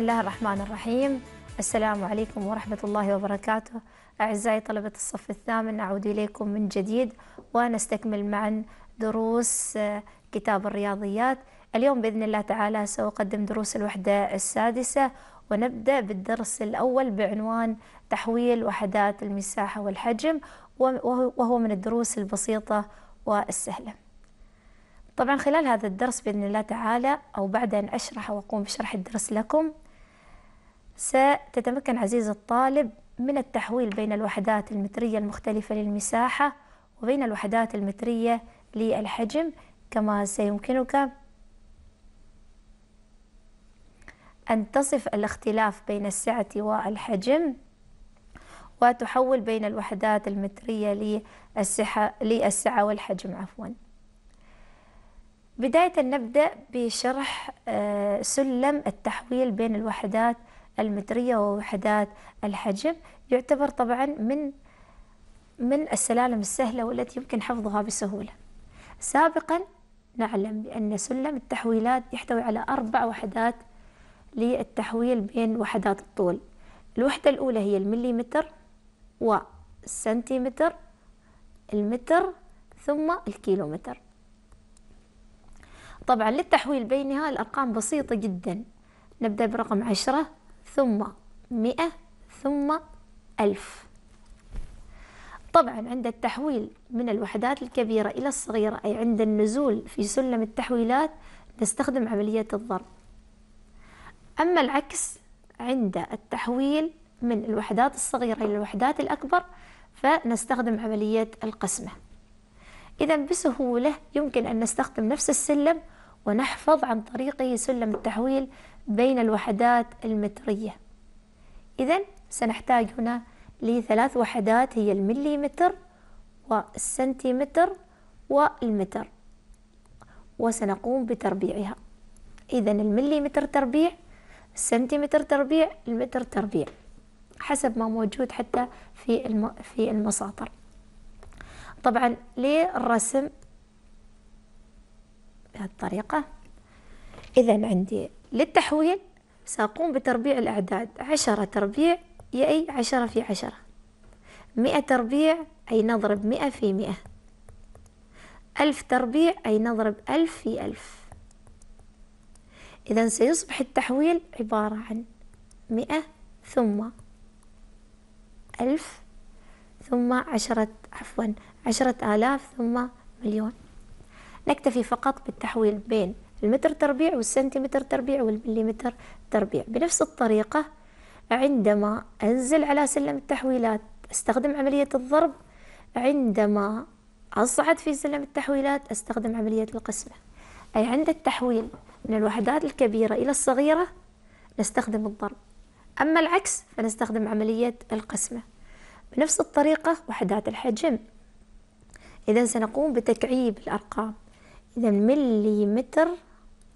بسم الله الرحمن الرحيم. السلام عليكم ورحمة الله وبركاته. أعزائي طلبة الصف الثامن نعود إليكم من جديد ونستكمل معا دروس آه، كتاب الرياضيات. اليوم بإذن الله تعالى سأقدم دروس الوحدة السادسة ونبدأ بالدرس الأول بعنوان تحويل وحدات المساحة والحجم وهو من الدروس البسيطة والسهلة. طبعا خلال هذا الدرس بإذن الله تعالى أو بعد أن أشرح وأقوم بشرح الدرس لكم ستتمكن عزيز الطالب من التحويل بين الوحدات المترية المختلفة للمساحة وبين الوحدات المترية للحجم كما سيمكنك أن تصف الاختلاف بين السعة والحجم وتحول بين الوحدات المترية للسعة والحجم عفواً. بداية نبدأ بشرح آه، سلم التحويل بين الوحدات المترية ووحدات الحجم يعتبر طبعا من من السلالم السهلة والتي يمكن حفظها بسهولة. سابقا نعلم بأن سلم التحويلات يحتوي على أربع وحدات للتحويل بين وحدات الطول. الوحدة الأولى هي المليمتر والسنتيمتر المتر ثم الكيلومتر. طبعا للتحويل بينها الأرقام بسيطة جدا. نبدأ برقم عشرة. ثم مئة ثم ألف. طبعا عند التحويل من الوحدات الكبيرة إلى الصغيرة أي عند النزول في سلم التحويلات نستخدم عملية الضرب. أما العكس عند التحويل من الوحدات الصغيرة إلى الوحدات الأكبر فنستخدم عملية القسمة. إذا بسهولة يمكن أن نستخدم نفس السلم ونحفظ عن طريقه سلم التحويل بين الوحدات المترية. إذا سنحتاج هنا لثلاث وحدات هي المليمتر والسنتيمتر والمتر وسنقوم بتربيعها. إذا المليمتر تربيع السنتيمتر تربيع المتر تربيع حسب ما موجود حتى في في المساطر. طبعا للرسم بهذه الطريقة إذا عندي للتحويل سأقوم بتربيع الأعداد. عشرة تربيع أي عشرة في عشرة. مئة تربيع أي نضرب مئة في مئة. ألف تربيع أي نضرب ألف في ألف. إذا سيصبح التحويل عبارة عن مئة ثم ألف ثم عشرة عفوا عشرة آلاف ثم مليون. نكتفي فقط بالتحويل بين المتر تربيع والسنتيمتر تربيع والمليمتر تربيع. بنفس الطريقة عندما أنزل على سلم التحويلات أستخدم عملية الضرب عندما أصعد في سلم التحويلات أستخدم عملية القسمة. أي عند التحويل من الوحدات الكبيرة إلى الصغيرة نستخدم الضرب. أما العكس فنستخدم عملية القسمة. بنفس الطريقة وحدات الحجم. إذا سنقوم بتكعيب الأرقام. إذا مليمتر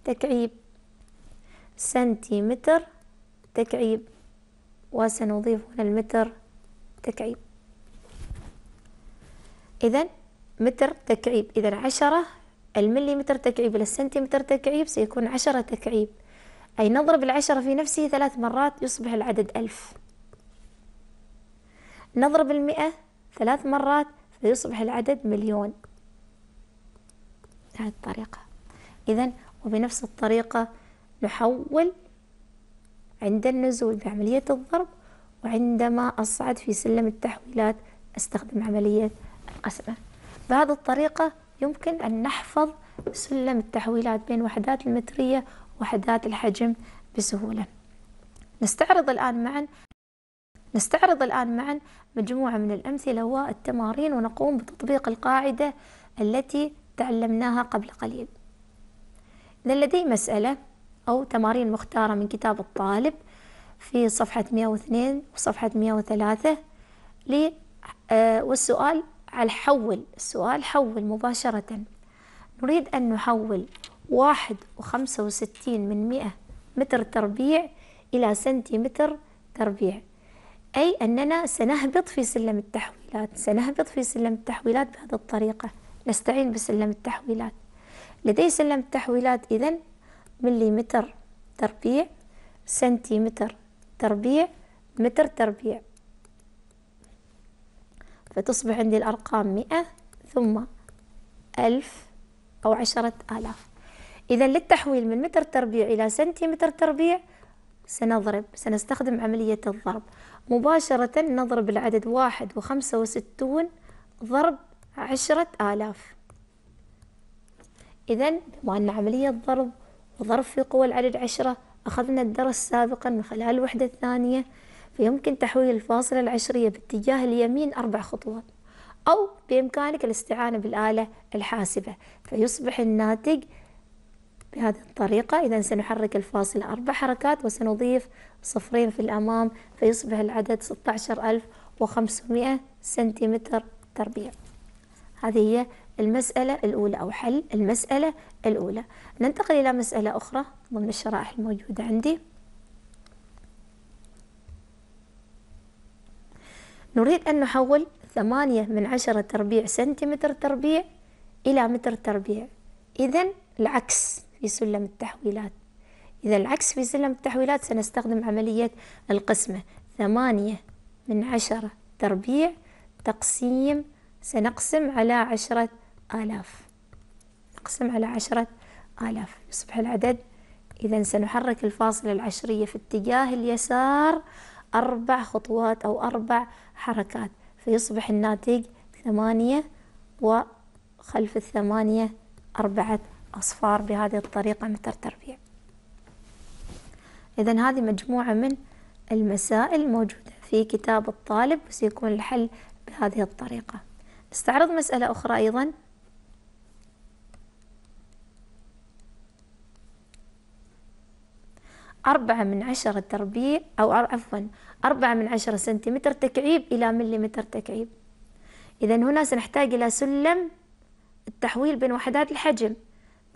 تكعيب سنتيمتر تكعيب وسنضيف هنا المتر تكعيب. إذا متر تكعيب إذا عشرة المليمتر تكعيب إلى السنتيمتر تكعيب سيكون عشرة تكعيب. أي نضرب العشرة في نفسه ثلاث مرات يصبح العدد ألف. نضرب المئة ثلاث مرات فيصبح العدد مليون. بهذه الطريقة. إذا وبنفس الطريقة نحول عند النزول بعملية الضرب وعندما أصعد في سلم التحويلات أستخدم عملية القسمة بهذه الطريقة يمكن أن نحفظ سلم التحويلات بين وحدات المترية وحدات الحجم بسهولة. نستعرض الآن معا نستعرض الآن معا مجموعة من الأمثلة والتمارين ونقوم بتطبيق القاعدة التي تعلمناها قبل قليل. إذا لدي مسألة أو تمارين مختارة من كتاب الطالب في صفحة 102 وصفحة 103 لي آه والسؤال على حول السؤال حول مباشرة. نريد أن نحول واحد وخمسة وستين من مئة متر تربيع إلى سنتيمتر تربيع. أي أننا سنهبط في سلم التحويلات سنهبط في سلم التحويلات بهذه الطريقة. نستعين بسلم التحويلات. لدي سلم التحويلات إذن مليمتر تربيع سنتيمتر تربيع متر تربيع. فتصبح عندي الأرقام مئة ثم ألف أو عشرة آلاف. إذا للتحويل من متر تربيع إلى سنتيمتر تربيع سنضرب سنستخدم عملية الضرب. مباشرة نضرب العدد واحد وخمسة وستون ضرب عشرة آلاف. إذا بما أن عملية ضرب وضرب في قوى العدد عشرة أخذنا الدرس سابقا من خلال الوحدة الثانية فيمكن تحويل الفاصلة العشرية باتجاه اليمين أربع خطوات أو بإمكانك الاستعانة بالآلة الحاسبة. فيصبح الناتج بهذه الطريقة. إذا سنحرك الفاصلة أربع حركات وسنضيف صفرين في الأمام فيصبح العدد 16500 سنتيمتر تربيع. هذه هي المسألة الأولى أو حل المسألة الأولى. ننتقل إلى مسألة أخرى ضمن الشرائح الموجودة عندي. نريد أن نحول ثمانية من عشرة تربيع سنتيمتر تربيع إلى متر تربيع. إذا العكس في سلم التحويلات. إذا العكس في سلم التحويلات سنستخدم عملية القسمة. ثمانية من عشرة تربيع تقسيم سنقسم على عشرة آلاف. نقسم على عشرة آلاف. يصبح العدد إذا سنحرك الفاصلة العشرية في اتجاه اليسار أربع خطوات أو أربع حركات. فيصبح الناتج ثمانية وخلف الثمانية أربعة أصفار. بهذه الطريقة متر تربيع. إذا هذه مجموعة من المسائل الموجودة في كتاب الطالب وسيكون الحل بهذه الطريقة. نستعرض مسألة أخرى أيضا. أربعة من عشرة تربيع أو عفوا أربعة من عشرة سنتيمتر تكعيب إلى مليمتر تكعيب. إذا هنا سنحتاج إلى سلم التحويل بين وحدات الحجم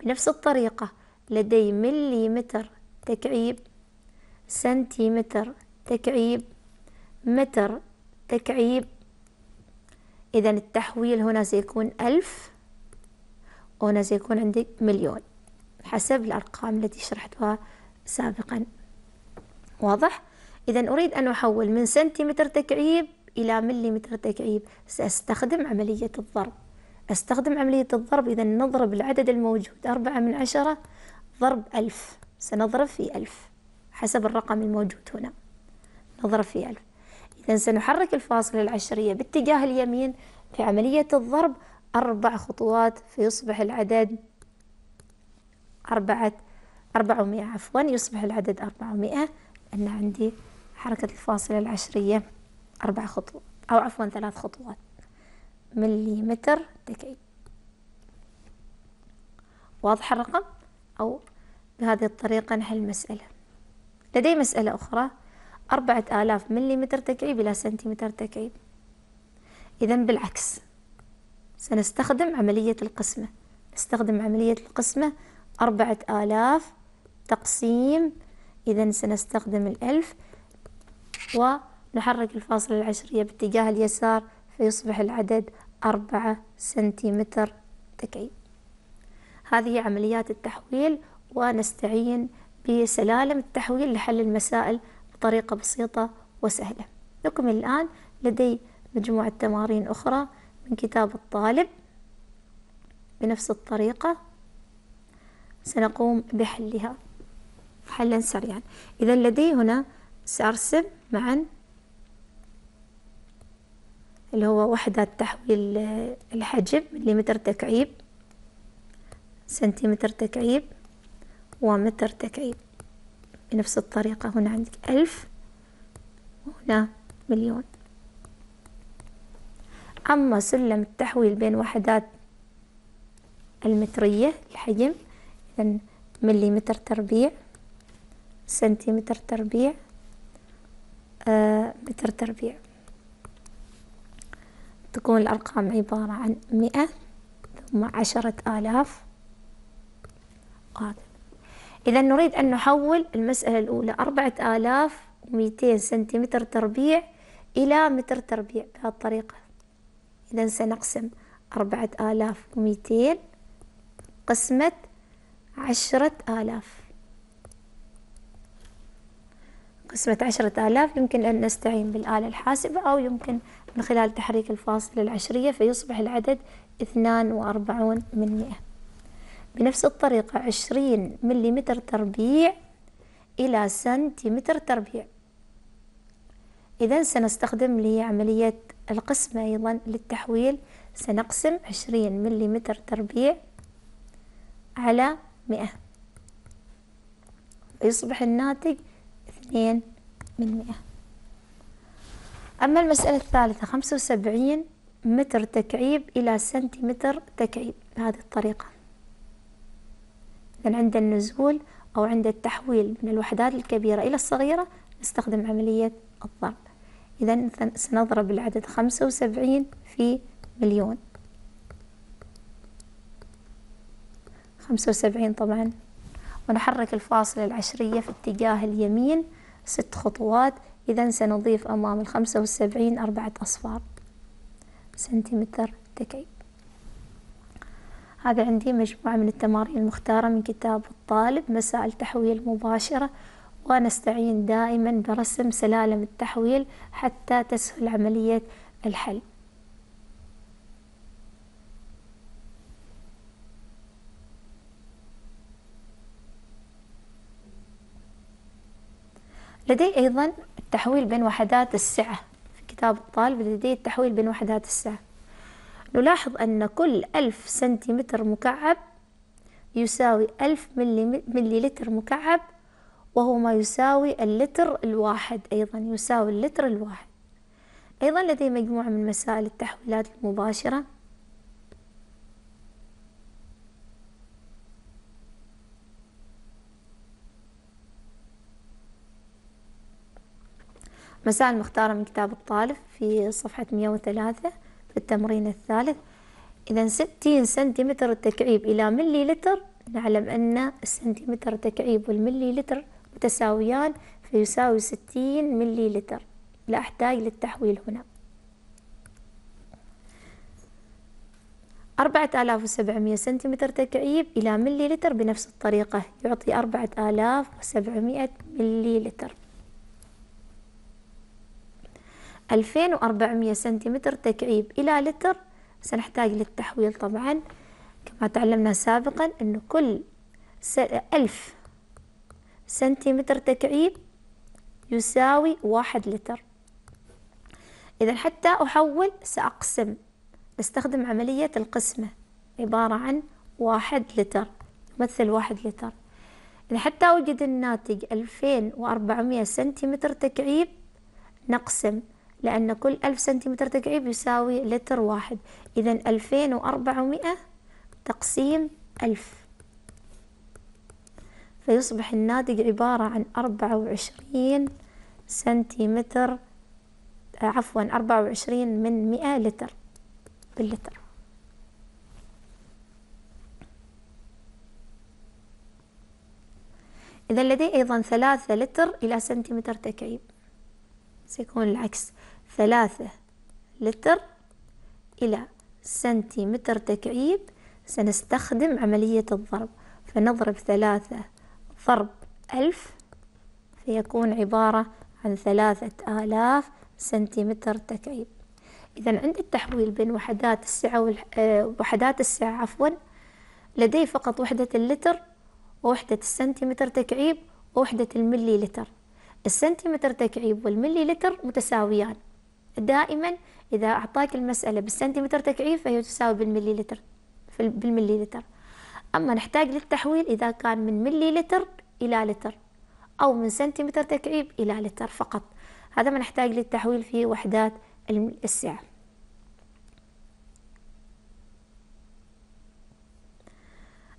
بنفس الطريقة لدي مليمتر تكعيب سنتيمتر تكعيب متر تكعيب. إذا التحويل هنا سيكون ألف وهنا سيكون عندي مليون حسب الأرقام التي شرحتها سابقا. واضح؟ إذا أريد أن أحول من سنتيمتر تكعيب إلى مليمتر تكعيب. سأستخدم عملية الضرب. أستخدم عملية الضرب. إذا نضرب العدد الموجود. أربعة من عشرة. ضرب ألف. سنضرب في ألف. حسب الرقم الموجود هنا. نضرب في ألف. إذا سنحرك الفاصلة العشرية باتجاه اليمين في عملية الضرب. أربع خطوات فيصبح العدد أربعة أربعمائة عفوا يصبح العدد أربعمائة لأن عندي حركة الفاصلة العشرية أربع خطوات أو عفوا ثلاث خطوات. مليمتر تكعيب واضح الرقم؟ أو بهذه الطريقة نحل المسألة لدي مسألة أخرى. أربعة آلاف مليمتر تكعيب إلى سنتيمتر تكعيب. إذا بالعكس سنستخدم عملية القسمة. نستخدم عملية القسمة أربعة آلاف تقسيم إذا سنستخدم الألف ونحرك الفاصلة العشرية باتجاه اليسار فيصبح العدد أربعة سنتيمتر تكعيب هذه عمليات التحويل ونستعين بسلالم التحويل لحل المسائل بطريقة بسيطة وسهلة. نكمل الآن لدي مجموعة تمارين أخرى من كتاب الطالب بنفس الطريقة. سنقوم بحلها. حلا سريعا. إذا لدي هنا سأرسم معا اللي هو وحدات تحويل الحجم مليمتر تكعيب سنتيمتر تكعيب ومتر تكعيب. بنفس الطريقة هنا عندك. ألف وهنا مليون. أما سلم التحويل بين وحدات المترية الحجم إذا مليمتر تربيع. سنتيمتر تربيع آه متر تربيع. تكون الأرقام عبارة عن مئة ثم عشرة آلاف وهكذا إذا نريد أن نحول المسألة الأولى أربعة آلاف ومئتين سنتيمتر تربيع إلى متر تربيع بهذه الطريقة. إذا سنقسم أربعة آلاف ومئتين قسمة عشرة آلاف. قسمة عشرة آلاف يمكن أن نستعين بالآلة الحاسبة أو يمكن من خلال تحريك الفاصلة العشرية فيصبح العدد اثنان وأربعون من مئة. بنفس الطريقة عشرين مليمتر تربيع إلى سنتيمتر تربيع. إذا سنستخدم لعملية القسمة أيضا للتحويل. سنقسم عشرين مليمتر تربيع على مئة. فيصبح الناتج اثنين من مئة. أما المسألة الثالثة خمسة وسبعين متر تكعيب إلى سنتيمتر تكعيب بهذه الطريقة. إذن عند النزول أو عند التحويل من الوحدات الكبيرة إلى الصغيرة نستخدم عملية الضرب. إذا سنضرب العدد خمسة وسبعين في مليون. خمسة وسبعين طبعا. ونحرك الفاصلة العشرية في اتجاه اليمين. ست خطوات. إذا سنضيف أمام الخمسة والسبعين أربعة أصفار. سنتيمتر تكعيب هذا عندي مجموعة من التمارين المختارة من كتاب الطالب. مسائل تحويل مباشرة. ونستعين دائما برسم سلالم التحويل حتى تسهل عملية الحل. لدي أيضا التحويل بين وحدات السعة. في كتاب الطالب لدي التحويل بين وحدات السعة. نلاحظ أن كل ألف سنتيمتر مكعب يساوي ألف ملي لتر مكعب وهو ما يساوي اللتر الواحد. أيضا يساوي اللتر الواحد. أيضا لدي مجموعة من مسائل التحويلات المباشرة. مسائل مختارة من كتاب الطالب في صفحة 103 في التمرين الثالث. إذا 60 سنتيمتر التكعيب إلى ملي لتر نعلم أن السنتيمتر تكعيب والملي لتر متساويان فيساوي 60 ملي لتر لا أحتاج للتحويل هنا. أربعة آلاف وسبعمية سنتيمتر تكعيب إلى ملي لتر بنفس الطريقة يعطي أربعة آلاف وسبعمية ملي لتر ألفين وأربعمية سنتيمتر تكعيب إلى لتر. سنحتاج للتحويل طبعا. كما تعلمنا سابقا أنه كل ألف سنتيمتر تكعيب يساوي واحد لتر. إذا حتى أحول سأقسم. نستخدم عملية القسمة. عبارة عن واحد لتر. يمثل واحد لتر. إذا حتى أوجد الناتج ألفين وأربعمية سنتيمتر تكعيب نقسم. لأن كل ألف سنتيمتر تكعيب يساوي لتر واحد. إذا ألفين وأربعمائة تقسيم ألف. فيصبح الناتج عبارة عن أربعة وعشرين سنتيمتر عفوا أربعة وعشرين من مئة لتر باللتر. إذا لدي أيضا ثلاثة لتر إلى سنتيمتر تكعيب سيكون العكس. ثلاثة لتر إلى سنتيمتر تكعيب سنستخدم عملية الضرب. فنضرب ثلاثة ضرب ألف فيكون عبارة عن ثلاثة آلاف سنتيمتر تكعيب. إذا عند التحويل بين وحدات السعة آه، وحدات السعة عفوا لدي فقط وحدة اللتر ووحدة السنتيمتر تكعيب ووحدة الملي لتر. السنتيمتر تكعيب والملي لتر متساويان. دائما إذا أعطاك المسألة بالسنتيمتر تكعيب فهي تساوي بالملي لتر بالملي لتر أما نحتاج للتحويل إذا كان من ملي لتر إلى لتر أو من سنتيمتر تكعيب إلى لتر فقط. هذا ما نحتاج للتحويل في وحدات السعة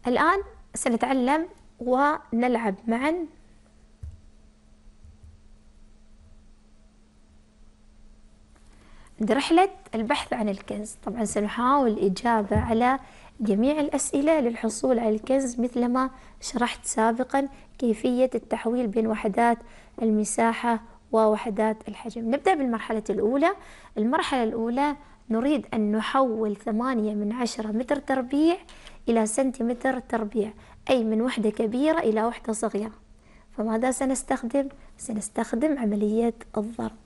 الآن سنتعلم ونلعب معا رحلة البحث عن الكنز. طبعا سنحاول الإجابة على جميع الأسئلة للحصول على الكنز مثلما شرحت سابقا كيفية التحويل بين وحدات المساحة ووحدات الحجم. نبدأ بالمرحلة الأولى. المرحلة الأولى نريد أن نحول ثمانية من عشرة متر تربيع إلى سنتيمتر تربيع أي من وحدة كبيرة إلى وحدة صغيرة. فماذا سنستخدم؟ سنستخدم عملية الضرب.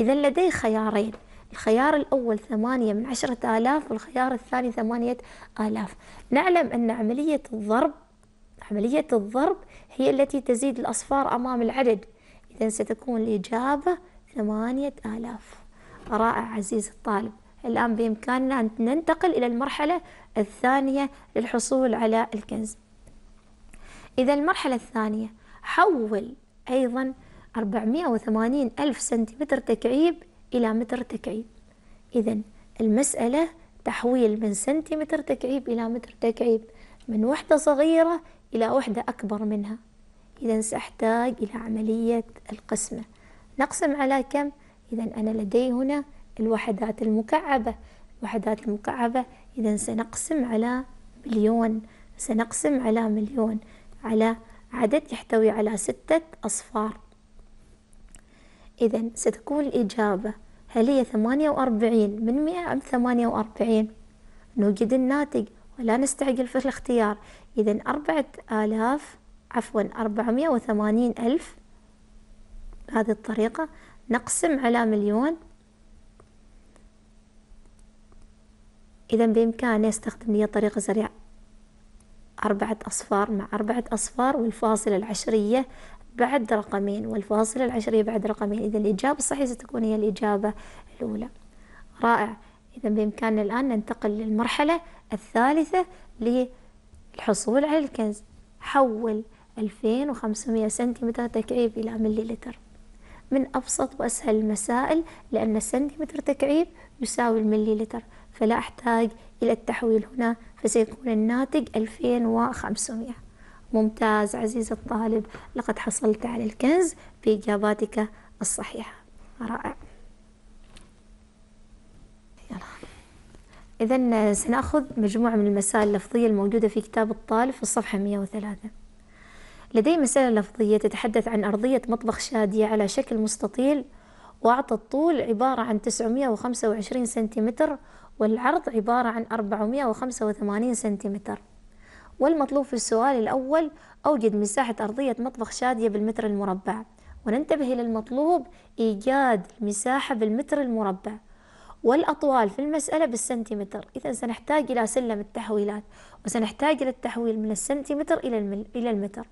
إذا لدي خيارين. الخيار الأول ثمانية من عشرة آلاف والخيار الثاني ثمانية آلاف. نعلم أن عملية الضرب عملية الضرب هي التي تزيد الأصفار أمام العدد. إذا ستكون الإجابة ثمانية آلاف. رائع عزيز الطالب. الآن بإمكاننا أن ننتقل إلى المرحلة الثانية للحصول على الكنز. إذا المرحلة الثانية حول أيضا 480 ألف سنتيمتر تكعيب إلى متر تكعيب. إذا المسألة تحويل من سنتيمتر تكعيب إلى متر تكعيب من وحدة صغيرة إلى وحدة أكبر منها. إذا سأحتاج إلى عملية القسمة. نقسم على كم؟ إذا أنا لدي هنا الوحدات المكعبة. الوحدات المكعبة إذا سنقسم على مليون. سنقسم على مليون. على عدد يحتوي على ستة أصفار. إذا ستكون الإجابة هل هي ثمانية وأربعين من مئة أم ثمانية وأربعين؟ نوجد الناتج ولا نستعجل في الاختيار. إذا أربعة آلاف عفوا أربعمائة وثمانين ألف. بهذه الطريقة نقسم على مليون. إذا بإمكاني أستخدم لي طريقة سريعة. أربعة أصفار مع أربعة أصفار والفاصلة العشرية بعد رقمين والفاصلة العشرية بعد رقمين. إذا الإجابة الصحيحة ستكون هي الإجابة الأولى. رائع. إذا بإمكاننا الآن ننتقل للمرحلة الثالثة للحصول على الكنز. حول 2500 سنتيمتر تكعيب إلى مليلتر. من أبسط وأسهل المسائل لأن السنتيمتر تكعيب يساوي المليلتر. فلا أحتاج إلى التحويل هنا فسيكون الناتج 2500 ممتاز عزيز الطالب. لقد حصلت على الكنز بإجاباتك الصحيحة. رائع. إذا سنأخذ مجموعة من المسائل اللفظية الموجودة في كتاب الطالب في الصفحة 103 لدي مسألة لفظية تتحدث عن أرضية مطبخ شادية على شكل مستطيل وأعطى الطول عبارة عن 925 سنتيمتر والعرض عبارة عن 485 سنتيمتر. والمطلوب في السؤال الأول أوجد مساحة أرضية مطبخ شادية بالمتر المربع وننتبه إلى المطلوب إيجاد المساحة بالمتر المربع والأطوال في المسألة بالسنتيمتر. إذا سنحتاج إلى سلم التحويلات وسنحتاج إلى التحويل من السنتيمتر إلى إلى المتر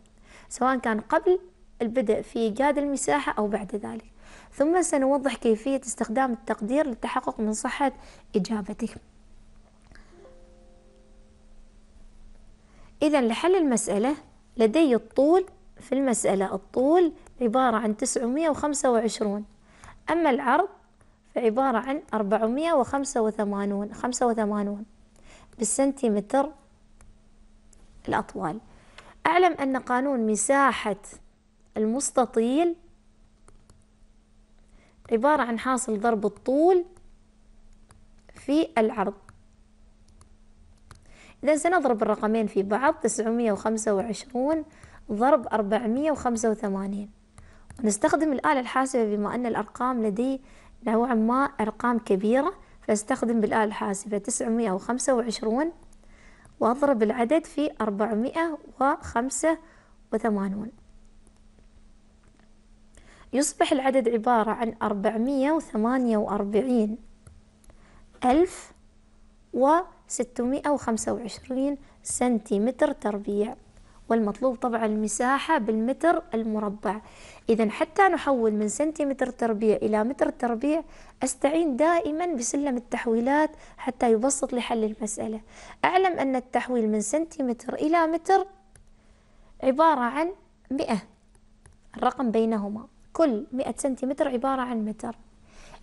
سواء كان قبل البدء في إيجاد المساحة أو بعد ذلك. ثم سنوضح كيفية استخدام التقدير للتحقق من صحة إجابتك. إذا لحل المسألة لدي الطول في المسألة. الطول عبارة عن 925 أما العرض فعبارة عن 485 85 بالسنتيمتر الأطوال أعلم أن قانون مساحة المستطيل عبارة عن حاصل ضرب الطول في العرض. إذا سنضرب الرقمين في بعض تسعمية وخمسة وعشرون ضرب أربعمية وخمسة وثمانين. ونستخدم الآلة الحاسبة بما أن الأرقام لدي نوعا ما أرقام كبيرة فأستخدم بالآلة الحاسبة تسعمية وخمسة وعشرون وأضرب العدد في أربعمية وخمسة وثمانون. يصبح العدد عبارة عن أربعمية وثمانية وأربعين ألف و 625 سنتيمتر تربيع والمطلوب طبعا المساحة بالمتر المربع. إذا حتى نحول من سنتيمتر تربيع إلى متر تربيع أستعين دائما بسلم التحويلات حتى يبسط لحل المسألة. أعلم أن التحويل من سنتيمتر إلى متر عبارة عن مئة الرقم بينهما. كل مئة سنتيمتر عبارة عن متر.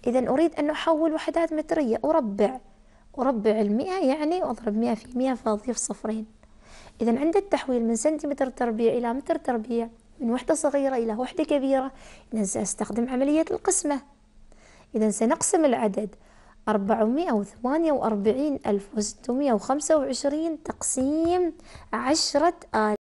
إذا أريد أن أحول وحدات مترية أربع. أربع المئة يعني وأضرب مئة في مئة فأضيف صفرين. إذا عند التحويل من سنتيمتر تربيع إلى متر تربيع من وحدة صغيرة إلى وحدة كبيرة إذا سأستخدم عملية القسمة. إذا سنقسم العدد أربعمائة وثمانية وأربعين ألف وستمائة وخمسة وعشرين تقسيم عشرة آلاف.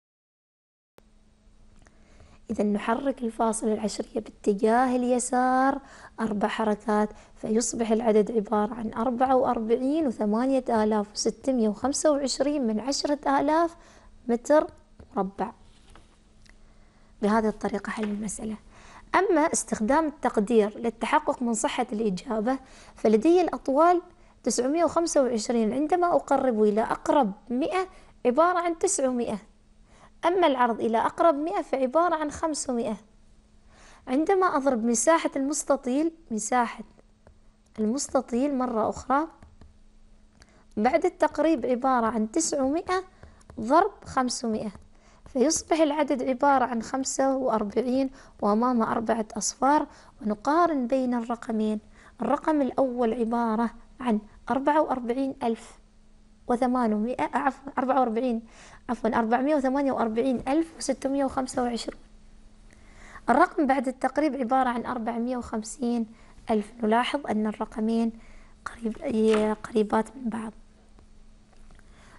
إذا نحرك الفاصلة العشرية باتجاه اليسار أربع حركات فيصبح العدد عبارة عن أربعة وأربعين وثمانية آلاف وستمائة وخمسة وعشرين من عشرة آلاف متر مربع. بهذه الطريقة حل المسألة. أما استخدام التقدير للتحقق من صحة الإجابة فلدي الأطوال 925 عندما أقرب إلى أقرب 100 عبارة عن 900 أما العرض إلى أقرب 100 فعبارة عن 500 عندما أضرب مساحة المستطيل مساحة المستطيل مرة أخرى بعد التقريب عبارة عن 900 ضرب 500 فيصبح العدد عبارة عن خمسة وأربعين وأمامه أربعة أصفار ونقارن بين الرقمين. الرقم الأول عبارة عن أربعة وأربعين ألف. وثمانمائة عفوا أربعة وأربعين. عفوا أربعمائة وثمانية وأربعين ألف وستمائة وخمسة وعشرون الرقم بعد التقريب عبارة عن أربعمائة وخمسين. ألف نلاحظ أن الرقمين قريب قريبات من بعض.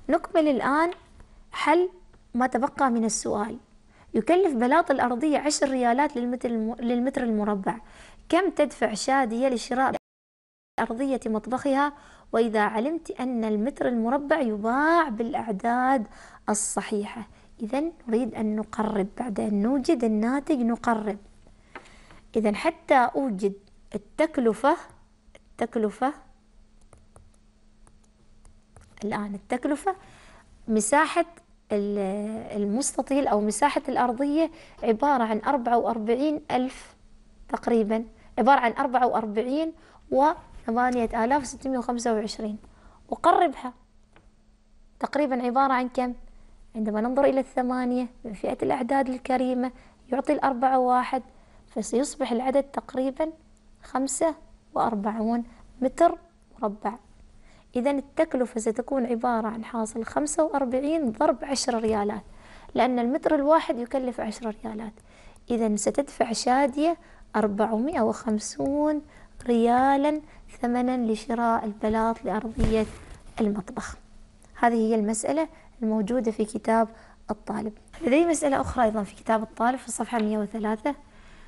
نكمل الآن حل ما تبقى من السؤال. يكلف بلاط الأرضية عشر ريالات للمتر المربع. كم تدفع شادية لشراء أرضية مطبخها؟ وإذا علمت أن المتر المربع يباع بالأعداد الصحيحة. إذا نريد أن نقرب. بعد أن نوجد الناتج نقرب. إذا حتى أوجد التكلفة التكلفة الآن التكلفة مساحة المستطيل أو مساحة الأرضية عبارة عن أربعة وأربعين ألف تقريبا عبارة عن أربعة وأربعين وثمانية آلاف وستمائة وخمسة وعشرين. وقربها تقريبا عبارة عن كم؟ عندما ننظر إلى الثمانية من فئة الأعداد الكريمة يعطي الأربعة واحد فسيصبح العدد تقريبا خمسة وأربعون متر مربع. إذا التكلفة ستكون عبارة عن حاصل خمسة وأربعين ضرب عشرة ريالات لأن المتر الواحد يكلف عشرة ريالات. إذا ستدفع شادية أربعمائة وخمسون ريالا ثمنا لشراء البلاط لأرضية المطبخ. هذه هي المسألة الموجودة في كتاب الطالب. لدي مسألة أخرى أيضا في كتاب الطالب في الصفحة 103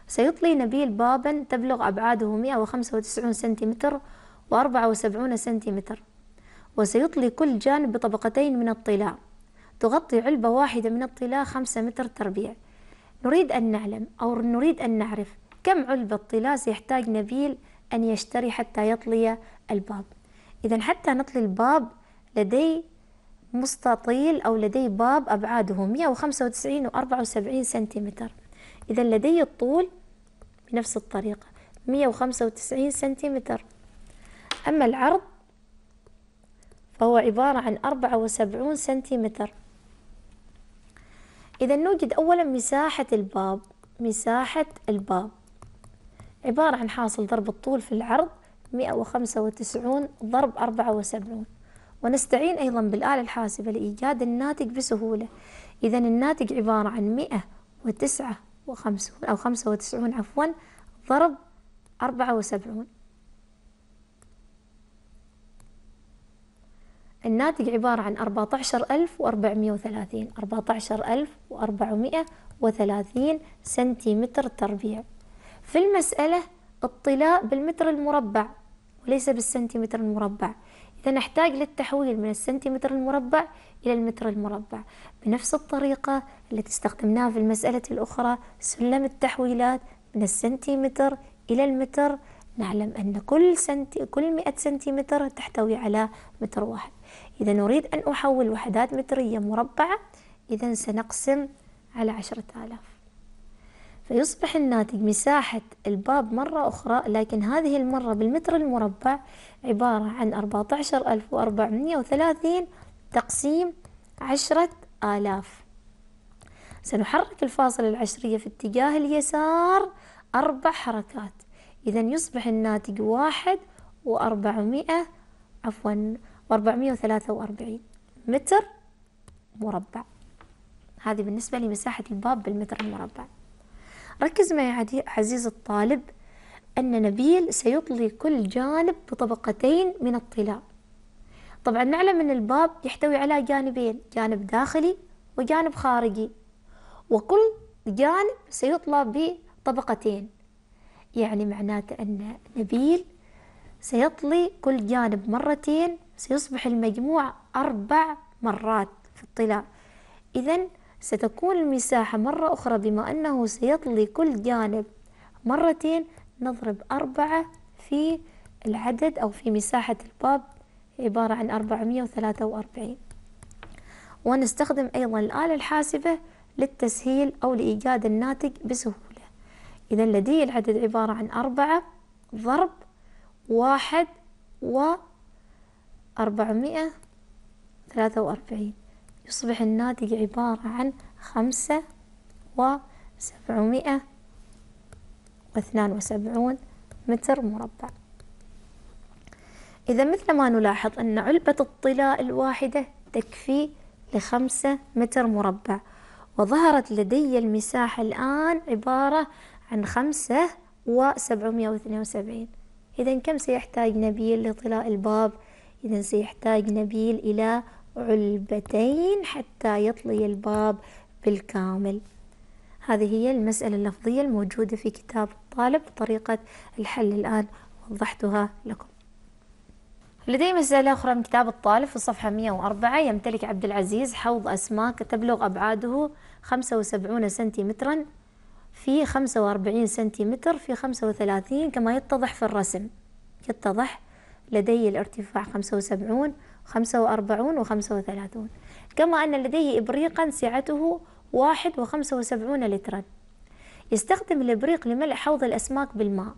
سيطلي نبيل بابا تبلغ أبعاده 195 سنتيمتر و74 سنتيمتر. وسيطلي كل جانب بطبقتين من الطلاء. تغطي علبة واحدة من الطلاء خمسة متر تربيع. نريد أن نعلم أو نريد أن نعرف كم علبة طلاء سيحتاج نبيل أن يشتري حتى يطلي الباب. إذا حتى نطلي الباب لدي مستطيل أو لدي باب أبعاده 195 و 74 سنتيمتر. إذا لدي الطول بنفس الطريقة 195 سنتيمتر. أما العرض فهو عبارة عن أربعة وسبعون سنتيمتر. إذا نوجد أولا مساحة الباب مساحة الباب. عبارة عن حاصل ضرب الطول في العرض مئة وخمسة وتسعون ضرب أربعة وسبعون. ونستعين أيضا بالآلة الحاسبة لإيجاد الناتج بسهولة. إذا الناتج عبارة عن مئة وتسعة وخمسون أو خمسة وتسعون عفوا ضرب أربعة وسبعون. الناتج عبارة عن أربعة عشر ألف وأربعمائة وثلاثين. أربعة عشر ألف وأربعمائة وثلاثين سنتيمتر تربيع. في المسألة الطلاء بالمتر المربع وليس بالسنتيمتر المربع. إذا نحتاج للتحويل من السنتيمتر المربع إلى المتر المربع. بنفس الطريقة التي استخدمناها في المسألة الأخرى سلم التحويلات من السنتيمتر إلى المتر. نعلم أن كل سنتي كل 100 سنتيمتر تحتوي على متر واحد. إذا نريد أن أحول وحدات مترية مربعة إذا سنقسم على عشرة آلاف. فيصبح الناتج مساحة الباب مرة أخرى لكن هذه المرة بالمتر المربع عبارة عن أربعة عشر ألف وأربعمائة وثلاثين تقسيم عشرة آلاف. سنحرك الفاصلة العشرية في اتجاه اليسار أربع حركات. إذا يصبح الناتج واحد وأربعمائة عفوا وأربعمائة وثلاثة وأربعين متر مربع. هذه بالنسبة لمساحة الباب بالمتر المربع. ركز معي عزيز الطالب أن نبيل سيطلي كل جانب بطبقتين من الطلاء. طبعا نعلم أن الباب يحتوي على جانبين جانب داخلي وجانب خارجي وكل جانب سيطلى بطبقتين. يعني معناته أن نبيل سيطلي كل جانب مرتين سيصبح المجموع أربع مرات في الطلاء. إذا ستكون المساحة مرة أخرى بما أنه سيطلي كل جانب. مرتين نضرب أربعة في العدد أو في مساحة الباب عبارة عن أربعمية وثلاثة وأربعين. ونستخدم أيضا الآلة الحاسبة للتسهيل أو لإيجاد الناتج بسهولة. إذا لدي العدد عبارة عن أربعة ضرب واحد و أربعمائة ثلاثة وأربعين. يصبح الناتج عبارة عن خمسة وسبعمائة واثنان وسبعون متر مربع إذا مثل ما نلاحظ أن علبة الطلاء الواحدة تكفي لخمسة متر مربع وظهرت لدي المساحة الآن عبارة عن خمسة وسبعمائة واثنين وسبعين إذا كم سيحتاج نبيل لطلاء الباب؟ إذا سيحتاج نبيل إلى علبتين حتى يطلي الباب بالكامل. هذه هي المسألة اللفظية الموجودة في كتاب الطالب طريقة الحل الآن. وضحتها لكم. لدي مسألة أخرى من كتاب الطالب في الصفحة 104 يمتلك عبد العزيز حوض أسماك تبلغ أبعاده 75 سنتيمترا في 45 سنتيمتر في 35 كما يتضح في الرسم. يتضح لدي الارتفاع 75 45 و 35 كما أن لديه إبريقا سعته واحد وخمسة وسبعون لترا. يستخدم الإبريق لملء حوض الأسماك بالماء.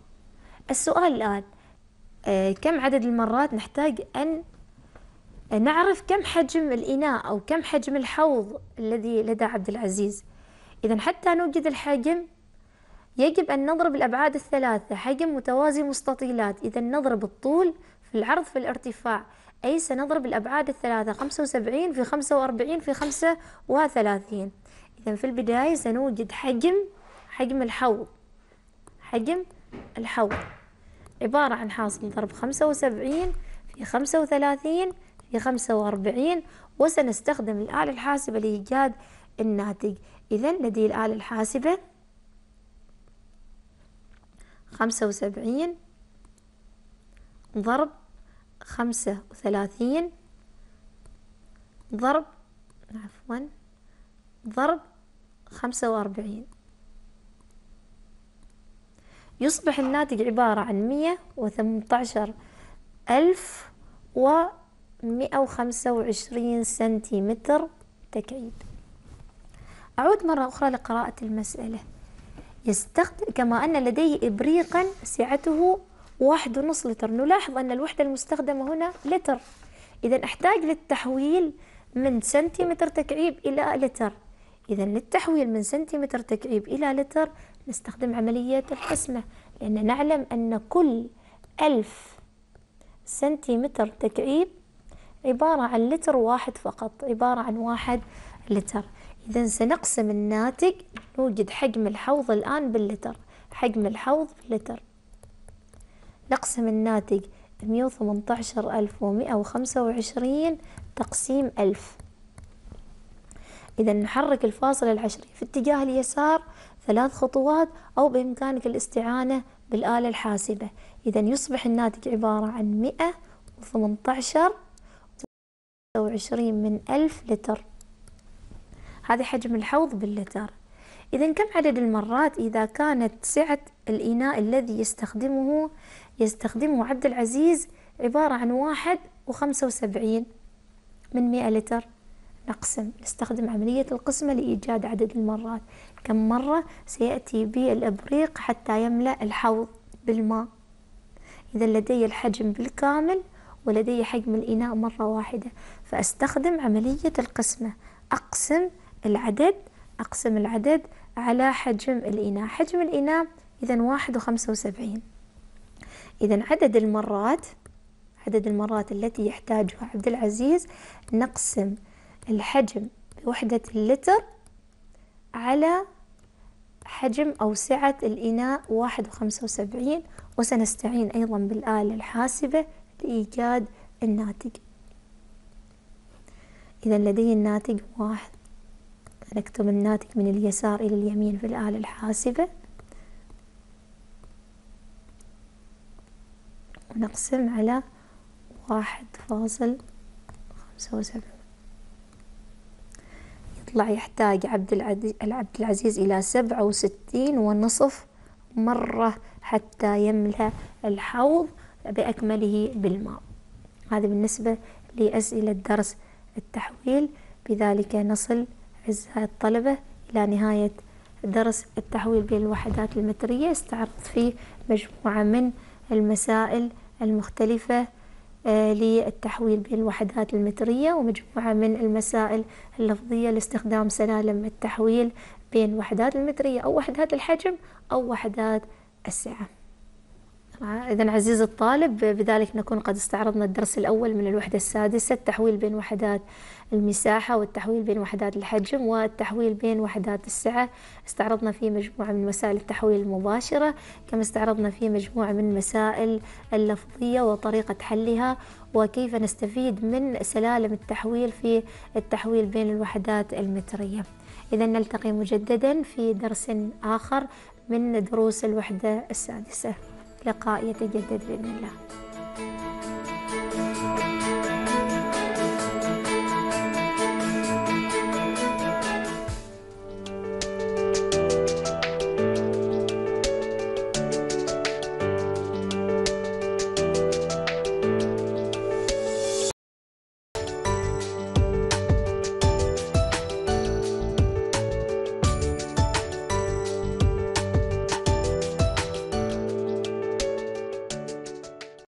السؤال الآن آه كم عدد المرات نحتاج أن نعرف كم حجم الإناء أو كم حجم الحوض الذي لدى عبد العزيز؟ إذا حتى نوجد الحجم يجب أن نضرب الأبعاد الثلاثة. حجم متوازي مستطيلات. إذا نضرب الطول في العرض في الارتفاع. أي سنضرب الأبعاد الثلاثة خمسة وسبعين في خمسة وأربعين في خمسة وثلاثين. إذا في البداية سنوجد حجم حجم الحوض حجم الحوض عبارة عن حاصل ضرب خمسة وسبعين في خمسة وثلاثين في خمسة وأربعين وسنستخدم الآلة الحاسبة لإيجاد الناتج. إذا لدي الآلة الحاسبة خمسة وسبعين ضرب خمسة وثلاثين. ضرب عفوا ضرب خمسة وأربعين. يصبح الناتج عبارة عن مية وثمانية عشر ألف ومئة وخمسة وعشرين سنتيمتر تكعيب أعود مرة أخرى لقراءة المسألة. يستخدم كما أن لديه إبريقا سعته واحد ونص لتر. نلاحظ أن الوحدة المستخدمة هنا لتر. إذا أحتاج للتحويل من سنتيمتر تكعيب إلى لتر. إذا للتحويل من سنتيمتر تكعيب إلى لتر نستخدم عملية القسمة لأن نعلم أن كل ألف سنتيمتر تكعيب عبارة عن لتر واحد فقط عبارة عن واحد لتر. إذا سنقسم الناتج نوجد حجم الحوض الآن باللتر. حجم الحوض باللتر. نقسم الناتج مية وثمانية عشر ألف ومئة وخمسة وعشرين تقسيم ألف. إذا نحرك الفاصل العشري في اتجاه اليسار ثلاث خطوات أو بإمكانك الاستعانة بالآلة الحاسبة. إذا يصبح الناتج عبارة عن مئة وثمانية عشر وعشرين من ألف لتر. هذه حجم الحوض باللتر. إذا كم عدد المرات إذا كانت سعة الإناء الذي يستخدمه يستخدمه عبد العزيز عبارة عن واحد وخمسة وسبعين من مئة لتر؟ نقسم نستخدم عملية القسمة لإيجاد عدد المرات. كم مرة سيأتي بي الإبريق حتى يملأ الحوض بالماء؟ إذا لدي الحجم بالكامل ولدي حجم الإناء مرة واحدة فأستخدم عملية القسمة. أقسم العدد أقسم العدد على حجم الإناء. حجم الإناء إذا واحد وخمسة وسبعين. إذا عدد المرات عدد المرات التي يحتاجها عبد العزيز نقسم الحجم بوحدة اللتر على حجم أو سعة الإناء واحد وخمسة وسبعين وسنستعين أيضا بالآلة الحاسبة لإيجاد الناتج. إذا لدي الناتج واحد. نكتب الناتج من اليسار إلى اليمين في الآلة الحاسبة. ونقسم على واحد فاصل خمسة وسبعين يطلع يحتاج عبد العبد العزيز إلى سبعة وستين ونصف مرة حتى يملأ الحوض بأكمله بالماء. هذا بالنسبة لأسئلة درس التحويل. بذلك نصل أعزائي الطلبة إلى نهاية درس التحويل بين الوحدات المترية. استعرضت فيه مجموعة من المسائل المختلفة آه، للتحويل بين الوحدات المترية ومجموعة من المسائل اللفظية لاستخدام سلالم التحويل بين وحدات المترية أو وحدات الحجم أو وحدات السعة. إذا عزيزي الطالب بذلك نكون قد استعرضنا الدرس الأول من الوحدة السادسة التحويل بين وحدات المساحة والتحويل بين وحدات الحجم والتحويل بين وحدات السعة. استعرضنا فيه مجموعة من مسائل التحويل المباشرة كما استعرضنا فيه مجموعة من مسائل اللفظية وطريقة حلها وكيف نستفيد من سلالم التحويل في التحويل بين الوحدات المترية. إذا نلتقي مجددا في درس آخر من دروس الوحدة السادسة. لقاء يتجدد بإذن الله.